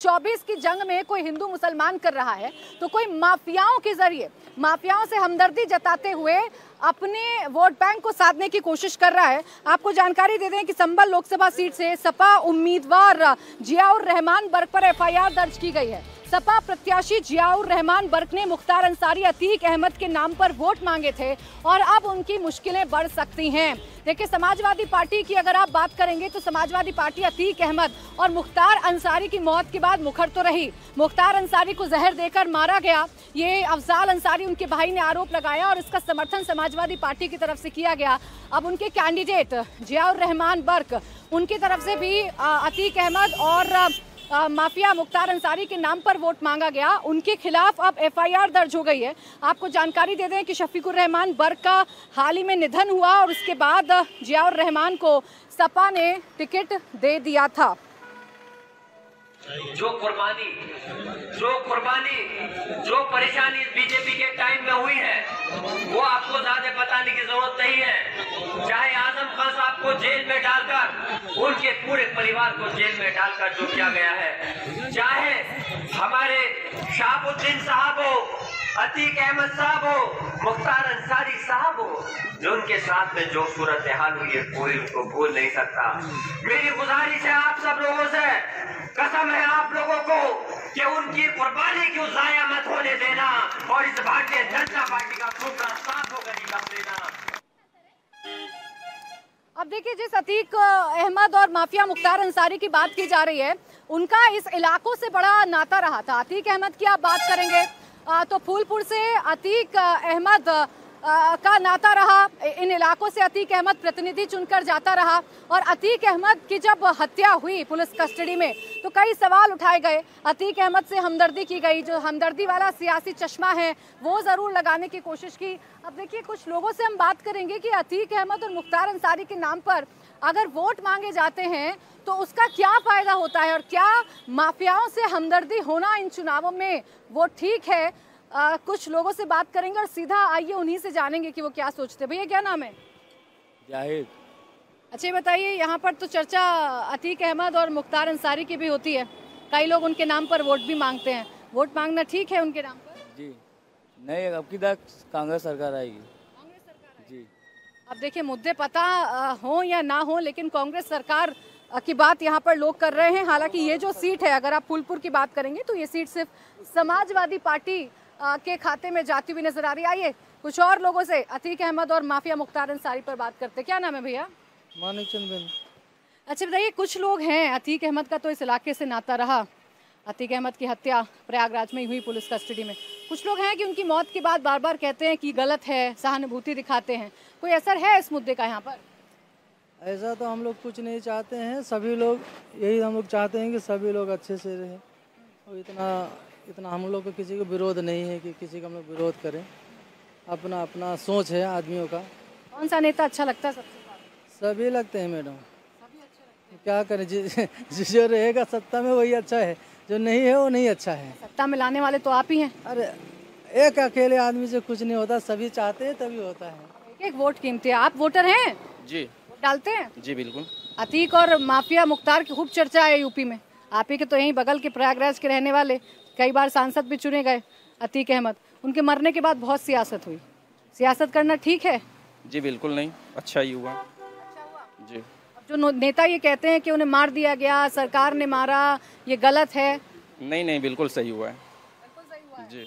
चौबीस की जंग में कोई हिंदू मुसलमान कर रहा है तो कोई माफियाओं के ज़रिए, माफियाओं से हमदर्दी जताते हुए अपने वोट बैंक को साधने की कोशिश कर रहा है। आपको जानकारी दे दें कि संबल लोकसभा सीट से सपा उम्मीदवार जियाउर रहमान बर्ग पर एफआईआर दर्ज की गई है। सपा प्रत्याशी जियाउर रहमान बर्क ने मुख्तार अंसारी अतीक अहमद के नाम पर वोट मांगे थे और अब उनकी मुश्किलें बढ़ सकती हैं। देखिए, समाजवादी पार्टी की अगर आप बात करेंगे तो समाजवादी पार्टी अतीक अहमद और मुख्तार अंसारी की मौत के बाद मुखर तो रही। मुख्तार अंसारी को जहर देकर मारा गया। ये अफजाल अंसारी, उनके भाई ने आरोप लगाया और इसका समर्थन समाजवादी पार्टी की तरफ़ से किया गया। अब उनके कैंडिडेट जियाउर रहमान बर्क उनकी तरफ़ से भी अतीक अहमद और माफिया मुख्तार अंसारी के नाम पर वोट मांगा गया। उनके खिलाफ अब एफआईआर दर्ज हो गई है। आपको जानकारी दे दें कि शफीकुर रहमान बर्ग का हाल ही में निधन हुआ और उसके बाद जियाउर रहमान को सपा ने टिकट दे दिया था। जो कुर्बानी जो कुर्बानी, जो परेशानी बीजेपी के टाइम में हुई है, वो आपको ज़्यादा बताने की ज़रूरत नहीं है। चाहे आज़म खान साहब को जेल में उनके पूरे परिवार को जेल में डालकर जो किया गया है। चाहे हमारे शाहबुद्दीन साहब हो, अतीक अहमद साहब हो, मुख्तार अंसारी साहब हो, जो उनके साथ में जो सूरत हाल हुई है, कोई उनको भूल नहीं सकता। मेरी गुजारिश है आप सब लोगों से, कसम है आप लोगों को, कि उनकी कुर्बानी क्यों जाया मत होने देना और इस भारतीय जनता पार्टी का टुकड़ा साफ़ होकर निकल देना। अब देखिए, जिस अतीक अहमद और माफिया मुख्तार अंसारी की बात की जा रही है, उनका इस इलाकों से बड़ा नाता रहा था। अतीक अहमद की आप बात करेंगे तो फूलपुर से अतीक अहमद का नाता रहा इन इलाकों से अतीक अहमद प्रतिनिधि चुनकर जाता रहा और अतीक अहमद की जब हत्या हुई पुलिस कस्टडी में तो कई सवाल उठाए गए। अतीक अहमद से हमदर्दी की गई। जो हमदर्दी वाला सियासी चश्मा है, वो ज़रूर लगाने की कोशिश की। अब देखिए, कुछ लोगों से हम बात करेंगे कि अतीक अहमद और मुख्तार अंसारी के नाम पर अगर वोट मांगे जाते हैं तो उसका क्या फ़ायदा होता है और क्या माफियाओं से हमदर्दी होना इन चुनावों में वो ठीक है? आ, कुछ लोगों से बात करेंगे और सीधा आइए उन्हीं से जानेंगे कि वो क्या सोचते हैं। भैया क्या नाम है? जाहिद। अच्छा बताइए यहाँ पर तो चर्चा अतीक अहमद और मुख्तार अंसारी की भी होती है। कई लोग उनके नाम पर वोट भी मांगते हैं। वोट मांगना ठीक है उनके नाम पर? जी। नहीं अब की तक कांग्रेस सरकार आएगी? कांग्रेस सरकार जी। अब देखिए मुद्दे पता हो या ना हो लेकिन कांग्रेस सरकार की बात यहाँ पर लोग कर रहे हैं। हालाँकि ये जो सीट है अगर आप फूलपुर की बात करेंगे तो ये सीट सिर्फ़ समाजवादी पार्टी के खाते में जाती हुई नज़र आ रही आइए कुछ और लोगों से अतीक अहमद और माफिया मुख्तार अंसारी पर बात करते क्या नाम है भैया? मानिक चंद अच्छा बताइए कुछ लोग हैं अतीक अहमद का तो इस इलाके से नाता रहा। अतीक अहमद की हत्या प्रयागराज में हुई पुलिस कस्टडी में। कुछ लोग हैं कि उनकी मौत के बाद बार बार कहते हैं कि गलत है सहानुभूति दिखाते हैं। कोई असर है इस मुद्दे का यहाँ पर? ऐसा तो हम लोग कुछ नहीं चाहते हैं। सभी लोग यही हम लोग चाहते हैं कि सभी लोग अच्छे से रहें। और इतना इतना हम लोग को किसी को विरोध नहीं है कि किसी का हम लोग विरोध करें। अपना अपना सोच है आदमियों का। कौन सा नेता अच्छा लगता है सबसे सभी लगते हैं मैडम। क्या करें जो रहेगा सत्ता में वही अच्छा है जो नहीं है वो नहीं अच्छा है। सत्ता में लाने वाले तो आप ही हैं। अरे एक अकेले आदमी से कुछ नहीं होता सभी चाहते हैं तभी होता है। एक एक वोट कीमती है। आप वोटर हैं? जी। वोट डालते हैं? जी बिल्कुल। अतीक और माफिया मुख्तार की खूब चर्चा है यूपी में। आप ही के तो यहीं बगल के प्रयागराज के रहने वाले। कई बार सांसद भी चुने गए अतीक अहमद। उनके मरने के बाद बहुत सियासत हुई। सियासत करना ठीक है? जी बिल्कुल नहीं। अच्छा ही हुआ। जी। जो नेता ये कहते हैं कि उन्हें मार दिया गया सरकार ने मारा ये गलत है। नहीं नहीं बिल्कुल सही हुआ है। बिल्कुल सही हुआ है। जी।